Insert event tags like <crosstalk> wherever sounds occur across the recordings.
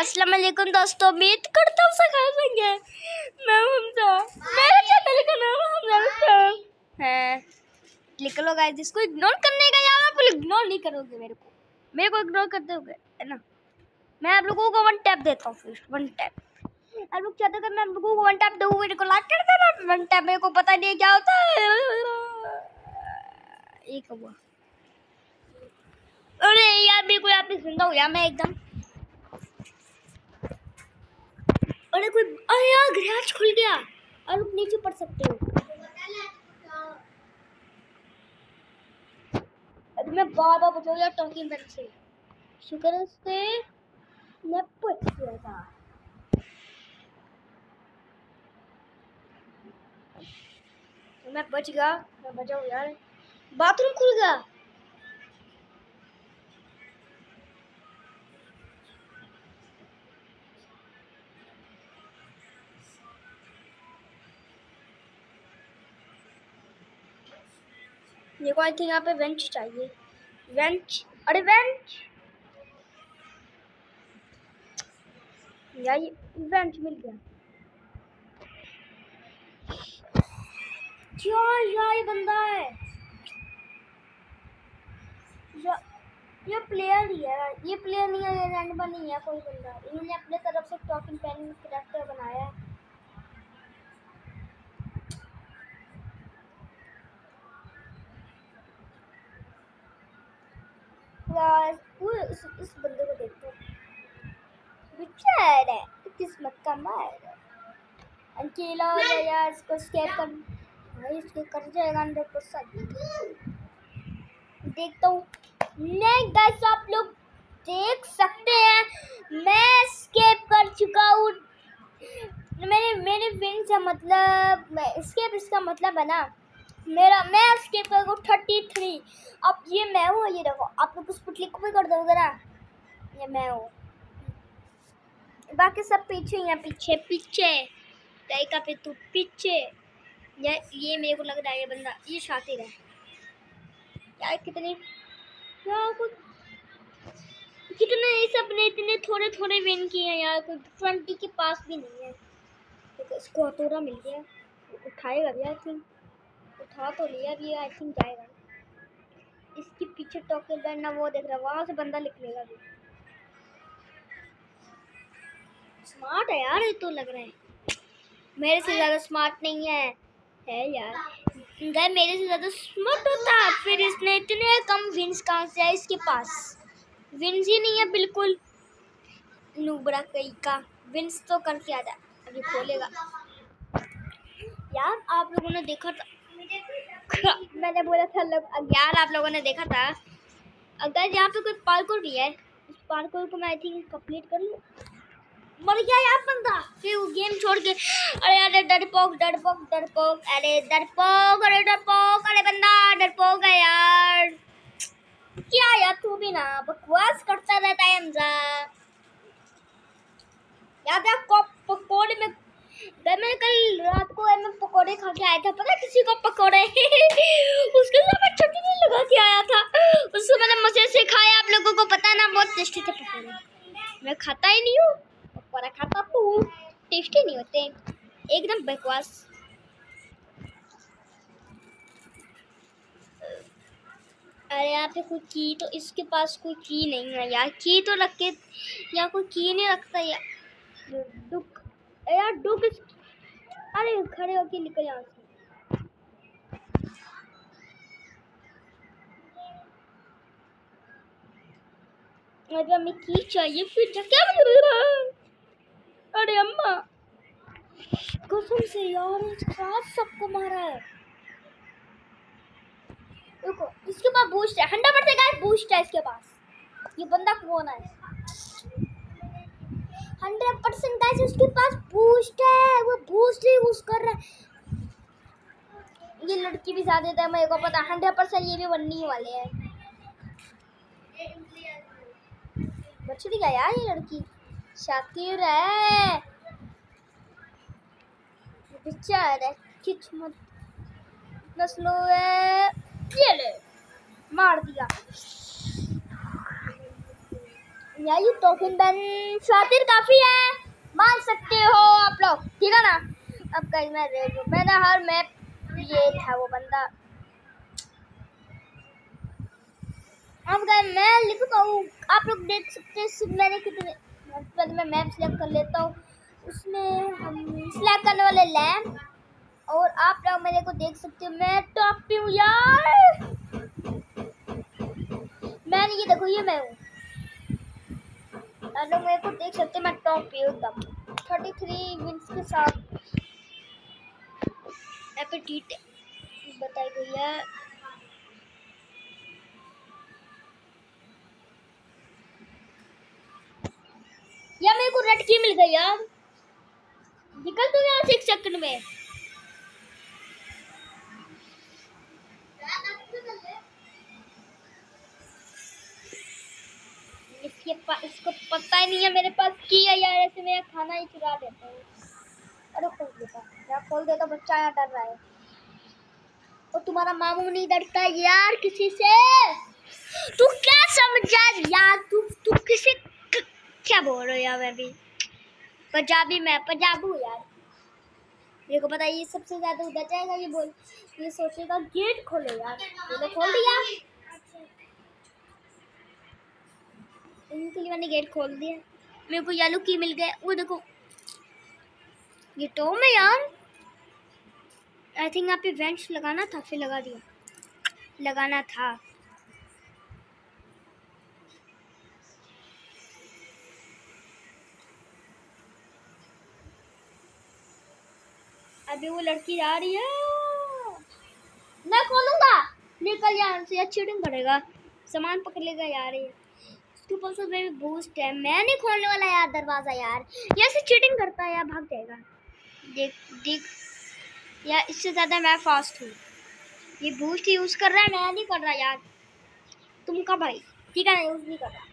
अस्सलाम वालेकुम दोस्तों, उम्मीद करता हूँ सब खैर होंगे। मैं हमजा। मेरे चैनल का नाम हमजा है। लिख लो गाइस इसको इग्नोर करने का यार, आप इग्नोर नहीं करोगे मेरे को। मेरे को इग्नोर करते होगे है ना? मैं आप लोगों को वन टैप देता हूँ फिर वन टैप आप लोग चाहते थे मैं आप लोगों को वन टैप दूँ, मेरे को लाइक कर देना? वन टैप मेरे को पता नहीं क्या होता है। एक हुआ। अरे यार, मेरे को यहाँ पे ज़िंदा हो गया मैं एकदम अरे कोई, अरे यार ग्रैच खुल गया। और लोग नीचे पढ़ सकते हो। अभी मैं बार बार बचाऊ यार टॉकिंग पेन से शुक्र से मैं बच गया था। मैं बच गया, मैं बचाऊ यार। बाथरूम खुल गया। देखो आई थिंक यहाँ पे बेंच चाहिए। बेंच अरे बेंच यार बेंच मिल गया। यार यार, ये बंदा है? ये प्लेयर ही है। ये प्लेयर नहीं है, ये रैंडम नहीं है, कोई बंदा। इन्होंने अपने तरफ़ से टॉकिंग पेन करेक्टर बनाया है। यार वो इस, इस बंदे को देखो बेचारा किस्मत का मार अकेला हो गया यार इसको स्कैप कर भाई इसके कर जाएगा हंड्रेड परसेंट देखता हूँ। नहीं गाइस आप लोग देख सकते हैं मैं स्केप कर चुका हूँ। मैंने मेरे विन से मतलब स्केप इसका मतलब है ना मेरा, मैं स्केप कर गया थर्टी थ्री अब ये मैं हूँ, ये देखो, आप लोग उस पर क्लिक भी कर दोगे ना? ये मैं हूँ। बाकी सब पीछे ही हैं, पीछे पीछे। कई का पे तू पीछे। ये ये मेरे को लग रहा है ये बंदा, ये शातिर है। यार कितने, यार कुछ, कितने इस अपने इतने थोड़े थोड़े विन किए हैं यार, कोई ट्वेंटी के पास भी नहीं है। देखो इसको हथौड़ा मिल गया। उठाएगा भी आई थिंक उठा तो लिया भी आई थिंक जाएगा इसके पीछे टॉकेल करना, वो देख रहा वहाँ से बंदा निकलेगा भी। स्मार्ट है यार ये तो लग रहा है। मेरे से ज़्यादा स्मार्ट नहीं है। है यार। अगर मेरे से ज़्यादा स्मार्ट होता। फिर इसने इतने कम विंस कहाँ से आए इसके पास? विंस ही नहीं है, बिल्कुल। नूबरा कई का विंस तो करके आ जाए अभी खोलेगा। यार, आप लोगों ने देखा था। <laughs> मैंने बोला था लोग यार आप लोगों ने देखा था। अगर यहाँ पे कोई पार्कोर भी है उस पार्कोर को मैं आई थिंक कंप्लीट कर लूँ। मर गया यार बंदा। फिर वो गेम छोड़ के, अरे अरे डरपोक डरपोक डरपोक अरे डरपोक अरे डरपोक अरे, बंदा डरपोक है यार। क्या यार, तू भी ना बकवास करता रहता है, हमजा। याद है पकोड़े में जब मैंने कल रात को मैं पकोड़े खा के आया था, पता किसी को पकोड़े? <laughs> उसके साथ मैं चटनी लगा के आया था। उसको मैंने मज़े से खाया, आप लोगों को पता ना, बहुत टेस्टी थे पकोड़े। मैं खाता ही नहीं हूँ, पकोड़ा खाता तो हूँ टेस्टी नहीं होते, एकदम बकवास। अरे यहाँ पे कोई की तो इसके पास कोई की नहीं है यार की तो रख के यहाँ कोई की नहीं रखता यार। दुख। यार इस... अरे, खड़े होके निकल यहाँ से। अरे हमें की चाहिए, फिर क्या अरे अम्मा। कसम से यार साथ सबको मारा है। देखो इसके पास बूस्ट है। हंड्रेड परसेंट गाइस बूस्ट है इसके पास। ये बंदा कौन है? हंड्रेड परसेंट गाइस उसके पास बूस्ट है, वो बूस्ट ही यूज़ कर रहा है। ये लड़की भी साथ देता है, मेरे को पता हंड्रेड परसेंट ये भी बनने वाले हैं। बच भी गया यार ये लड़की। शाकिर है बेचारा किच मत नस्लो है। ये ले, मार दिया। यही टोकन बैन शातिर काफ़ी है। मान सकते हो आप लोग। ठीक है ना? अब कहीं मैं रेड हूँ मैंने हर मैप ये था वो बंदा। अब कहीं मैं लिखता हूँ। आप लोग देख सकते हैं मैंने कितने पहले मैं मैप सेलेक्ट कर लेता हूँ। उसमें हम सेलेक्ट करने वाले लैम्प और आप लोग मेरे को देख सकते हो। मैं टॉप पे हूँ यार। मैंने ये देखो, ये मैं हूँ। लोग मेरे को देख सकते मैं टॉप पे एकदम थर्टी थ्री विंस के साथ। एपिटीट बताई गई है। या मेरे को रेड की मिल गई यार। निकल तू यहाँ सिक्स सेकंड में। इसके पास इसको पता ही नहीं है मेरे पास की है यार, ऐसे मेरा खाना ही चुरा देता हूँ। अरे खोल देता यार खोल देता बच्चा यहाँ डर रहा है। और तुम्हारा मामू नहीं डरता यार किसी से? तू क्या समझा यार, तू तू किसी क्या बोल रहे हो यार मैं भी पंजाबी मैं, पंजाबी हूँ यार। मेरे को पता ये सबसे ज़्यादा उधर जाएगा, ये बोल, ये सोचेगा गेट खोलो यार। खोल दिया। इनके लिए मैंने गेट खोल दिया। मेरे को येलो की मिल गया। वो देखो। ये टॉम है यार। आई थिंक यहाँ पे वेंट्स लगाना था, फिर लगा दिया। लगाना था। अभी वो लड़की जा रही है। मैं खोलूँगा। निकल यहाँ से चीटिंग करेगा। सामान पकड़ लेगा यार ये में बूस्ट है। मैं नहीं खोलने वाला यार दरवाज़ा यार। ये चीटिंग करता है यार, भाग जाएगा। देख देख। यार इससे ज़्यादा मैं फास्ट हूँ। ये बूस्ट यूज़ कर रहा है, मैं नहीं कर रहा यार। तुम का भाई? ठीक है यूज़ नहीं कर रहा।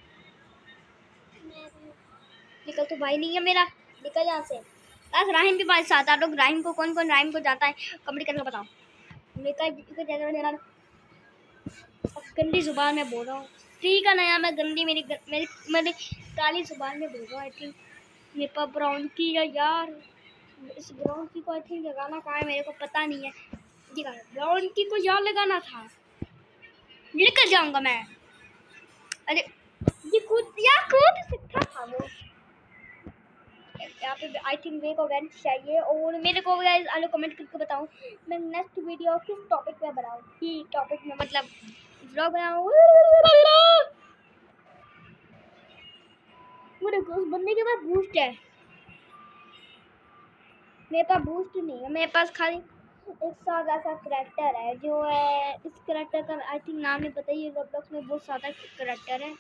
निकल तो भाई नहीं है मेरा। निकल यहाँ से। बस राहिम के पास आता लोग। राहिम को कौन कौन राहिम को जाता है? कमेंट करके बताओ। मेरा। गंदी ज़ुबान में बोल रहा हूँ। ठीक का नया मैं गंदी मेरी मेरी मेरी काली ज़ुबान में बोल आई थिंक ये पर ब्राउन की है यार, इस ब्राउन की को आई थिंक लगाना कहाँ है मेरे को पता नहीं है। है ब्राउन की को यहाँ लगाना था। निकल जाऊँगा मैं। अरे, ये कूद या कूद सकता था वो। यहाँ पे आई थिंक मेरे को वेंट चाहिए और मेरे को आलू कमेंट करके बताऊँ, मैं नेक्स्ट वीडियो किस टॉपिक पे बनाऊँ? कि टॉपिक में मतलब व्लॉग बनाऊँ देखो उस बंदे के पास बूस्ट है। मेरे पास बूस्ट नहीं है। मेरे पास खाली एक सादा सा करेक्टर है, जो है, इस करेक्टर का आई थिंक नाम नहीं पता, ये रोबलॉक्स में बहुत सादा करेक्टर है।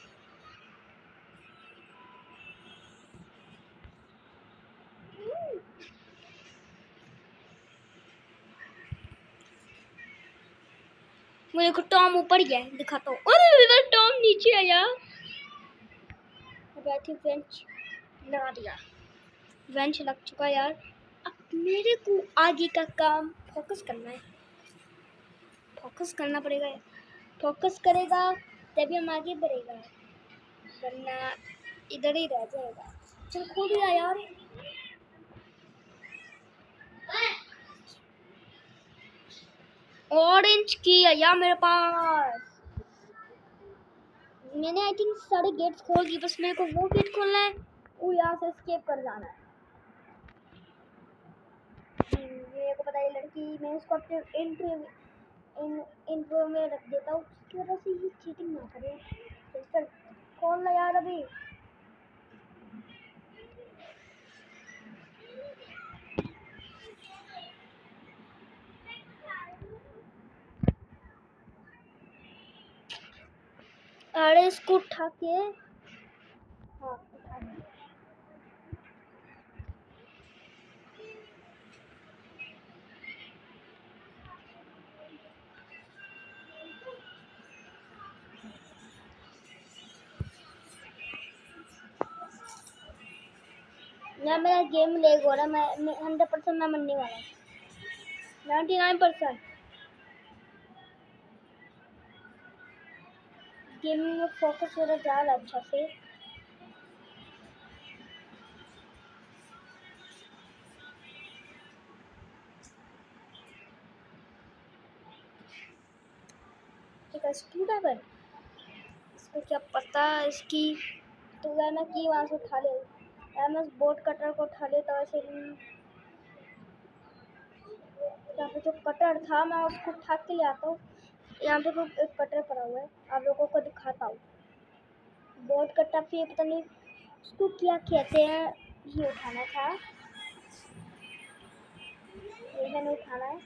मेरे को टॉम ऊपर गया दिखाता हूँ। अरे टॉम नीचे आया अब आई थिंक वेंच लगा दिया। वेंच लग चुका यार। अब मेरे को आगे का काम फोकस करना है। फोकस करना पड़ेगा। फोकस करेगा, तभी हम आगे बढ़ेगा। वरना इधर ही रह जाएगा। चल, खोल दिया यार। ऑरेंज की है यार मेरे पास। मैंने आई थिंक सारे गेट्स खोल दिए, बस मेरे को वो गेट खोलना है। वो यहाँ से स्केप कर जाना है। मेरे को पता है लड़की, मैं उसको अपने इंट्रो इन इंट्रो में रख देता हूँ, उसकी वजह से ये चीटिंग ना करे। चल खोल ला यार अभी। अरे इसको उठा के हाँ मेरा गेम लेग हो रहा है मैं हंड्रेड परसेंट मैं मरने वाला नाइन्टी नाइन परसेंट गेमिंग में फोकस हो रहा ज़्यादा अच्छा से। स्क्रूड्राइवर इसको क्या पता इसकी? तो ना कि वहाँ से उठा ले। एम एस बोर्ड कटर को उठा ले लेता वैसे यहाँ पे जो कटर था, मैं उसको उठा के ले आता हूँ। यहाँ पे तो एक कटर पड़ा हुआ है। आप लोगों को दिखाता हूँ। बोट कटर फिर पता नहीं उसको क्या कहते हैं, ये उठाना था। ये मैंने उठाना है।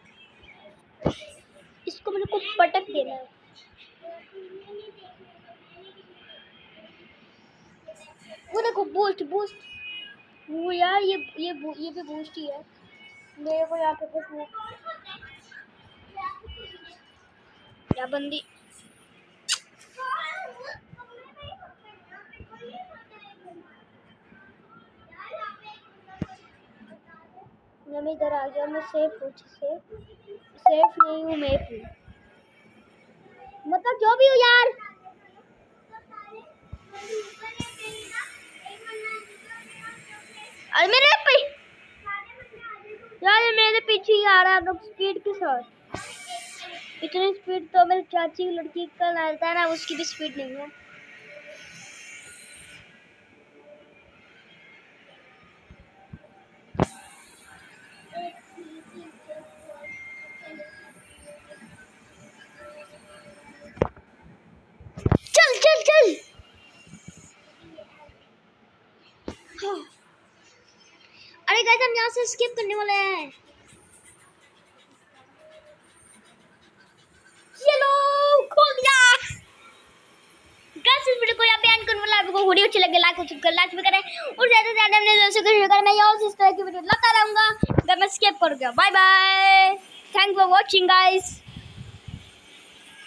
इसको मेरे को पटक देना है। वो देखो बूस्ट बूस्ट वो यार, ये ये ये भी बूस्ट ही है। मेरे को यहाँ पे बस वो या बंदी मैं इधर आ गया, मैं सेफ़ हूँ सेफ़ सेफ़ नहीं हूँ, मैं हूँ मतलब जो भी हूँ यार। अरे मेरे पे यार मेरे पीछे ही आ रहा है लोग स्पीड के साथ। इतनी स्पीड तो मेरी चाची की लड़की का रहता है ना, उसकी भी स्पीड नहीं है। हाँ। अरे गाइस हम यहाँ से स्किप करने वाले हैं चलो खोल दिया गाइस इस वीडियो को यहाँ पे एंड करने वाला लगे लाइक और सब्सक्राइब लाइक भी करें। और ज़्यादा से ज़्यादा अपने दोस्तों को शेयर करें मैं यहाँ इस तरह की वीडियो लाता रहूँगा। अगर मैं स्किप कर गया bye bye thank for watching guys